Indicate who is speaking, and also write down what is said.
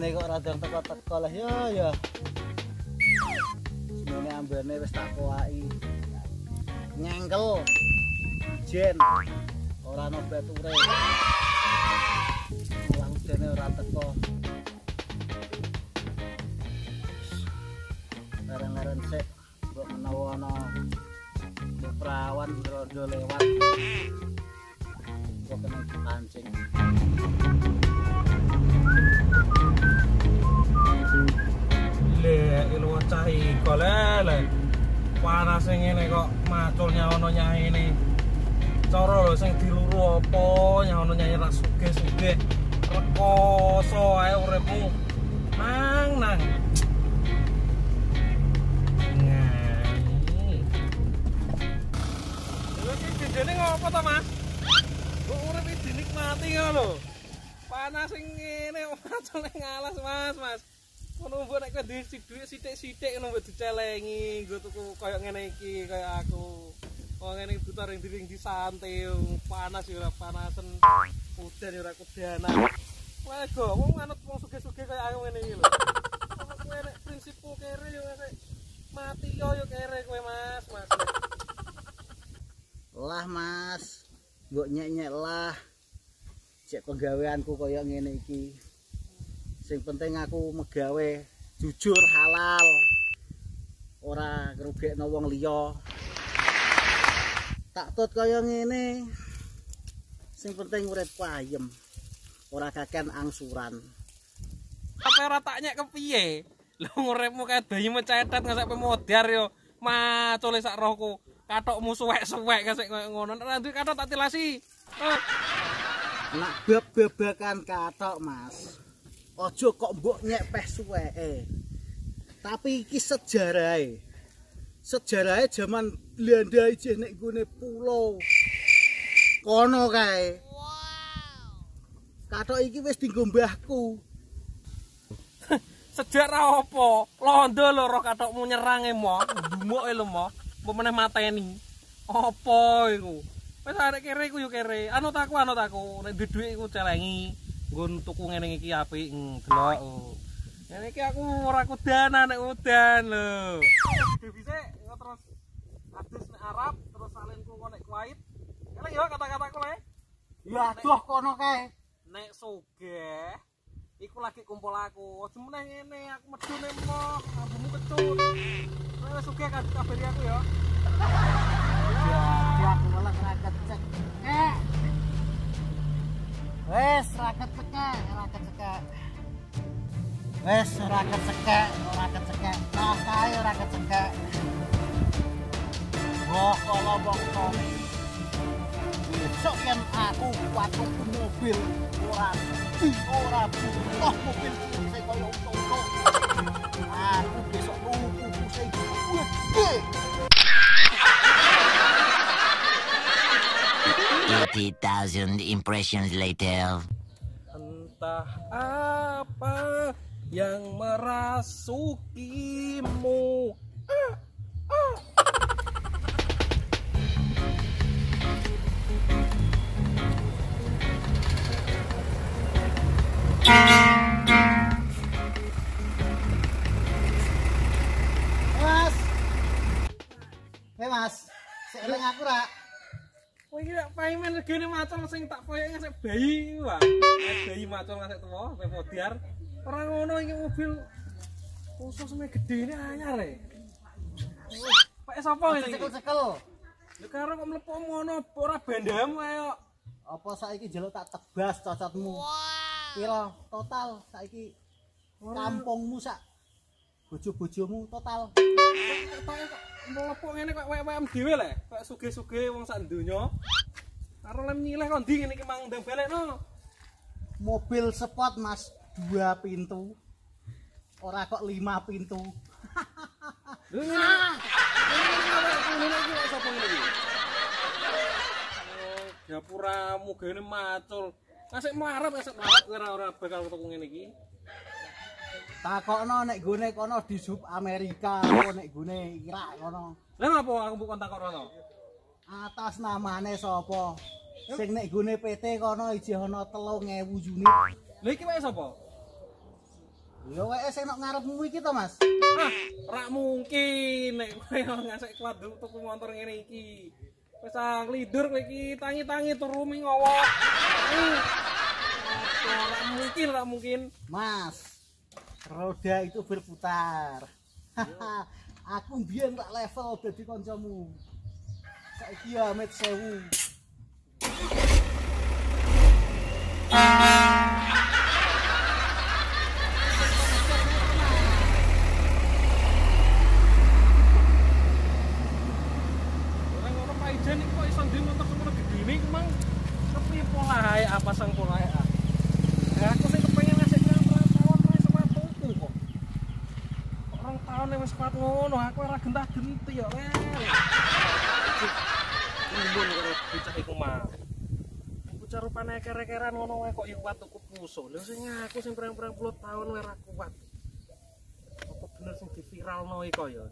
Speaker 1: ambene kok rada teko-teko lah ya ya. Semene ambene wis tak koaki. Nyengkel. Jen. Ora ono bature. Malah ujane ora teko. Bareng-bareng sik mbok menawa ana perawan rodo lewat. Kok kena pancing.
Speaker 2: Iko lele. Panas sing ngene kok macul nyawono nyai ini. Cara lho sing diluru apa nyawono nyai rak sugih-sugih. Rekoso ae uripmu. Nang nang. Jenenge ngopo to, Mas? Urip iki dinikmati ngono lho. Panas sing ngene macul ning alas, Mas, Mas. Ngono mbok nek kowe duwe dhuwit sithik-sithik ngono mbok dicelengi, nggo tuku koyo ngene iki kaya aku. Oh ngene buta ring diring disantai, panas ya ora panasen. Udan ya ora kudanan. Lego, wong manut wong sugih-sugih kaya aku ngene iki lho. Kowe nek prinsipku kere yo mati yo yo kere kowe Mas, Mas.
Speaker 1: Lah Mas, mbok nyek-nyek lah. Cek penggaweanku kaya ngene iki. Sing penting aku megawe jujur halal. Ora ngrugekno wong liya. Tak tut kaya ngene. Sing penting uripku ayem. Ora kakean angsuran.
Speaker 2: Apa ora tak nyek kepiye? Lho nguripmu kaya bayi mecetet ngasek pemodar yo. Macule sak rohku. Katokmu suwek-suwek kasek koyo ngono. Nek duwe katok tak tilasi.
Speaker 1: Nak bab-babakan katok, Mas. Aja kok mbok nyek peh suweke. Tapi iki sejarahe. Sejarahe zaman Belanda isih nek gone pulau. Kono kae. Katok iki wis dienggo mbahku.
Speaker 2: Sejarah apa? Londo lho roh katokmu nyerang e mo. Dumuk e lho mo. Apa meneh mateni. Apa iku? Wis arek kere iku yo kere. Anut aku anut aku. Nek duwe dhuwit iku celengi. Nggon tuku ngene iki apik ndelok. oh. Ngene iki aku ora kudanan nek udan lho. Bisa terus adus nek Arab terus salinku kok nek Kuwait. Elek yo kata-kataku le.
Speaker 1: Ya aduh kono kae.
Speaker 2: Nek sugih iku lagi kumpul aku. Aja meneh ngene, aku medune mo, ambumu kecut. Nek wis sugih kabari aku ya.
Speaker 1: Ya, aku malah ra kecek. Eh. Wes ra kecek, ra kecek. Wes ora kecek, ora kecek. Nah, kae ora kecek. Wah, kalau. Besok kan aku kuat mobil ora di ora butuh mobil sing koyo toto. Aku besok tuku sing gede.
Speaker 3: 80,000 impressions later.
Speaker 2: Entah apa yang merasukimu.
Speaker 1: Mas. Hei Mas, seeling aku ra.
Speaker 2: Kowe iki lak paimen regane macul sing tak koyoke ngasek bayi Wah. Nek bayi macul ngasek tuwa, sampe modiar. Ora ngono iki mobil khusus me gedene anyar e. Pak sapa ngene iki?
Speaker 1: Cekel-cekel.
Speaker 2: Lha karo kok mlebu ngono ora bendamu ayo.
Speaker 1: Apa saiki jeluk tak tebas cocotmu? Piro total saiki kampungmu sak bojo-bojomu total
Speaker 2: Mlebu ngene kok wek-wekem dhewe le, kok sugih-sugih wong sak donya. Karo lem nyileh kok ndi ngene iki mang ndang balekno.
Speaker 1: mobil sport Mas dua pintu ora kok lima pintu
Speaker 2: Lho ngene. Ngene iki kok sapa ngene iki? Oh, Gapuramu gene macul. Ngasih melarat, ngasih melarat ora ora bakal ketemu ngene iki.
Speaker 1: Takokno nek gone kono di sub Amerika apa nek gone Irak kono
Speaker 2: Lah ngapa aku mbok kontak rono?
Speaker 1: atas namane sapa sing nek gone PT kono ijih ana 3000 unit
Speaker 2: Lha iki wae sapa?
Speaker 1: Ya wae sing nok ngarepmu iki to, Mas.
Speaker 2: Ah, rak mungkin nek kowe ngasek kuat tuku motor ngene iki. Wis nglidur kowe iki tangi-tangi turu ming ngowok. Ah, rak mungkin, rak mungkin.
Speaker 1: Mas, roda itu berputar. Aku mbiyen tak level dadi kancamu. Saiki ya met sewu.
Speaker 2: Ngono aku ora ya iku mah. Bocah rupane kere-keran ngono wae kok ya kuat tuku puso. Lha sing aku sing pirang-pirang puluh tahun ora kuat. Apa bener sing diviralno iki kok ya.